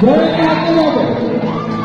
Great after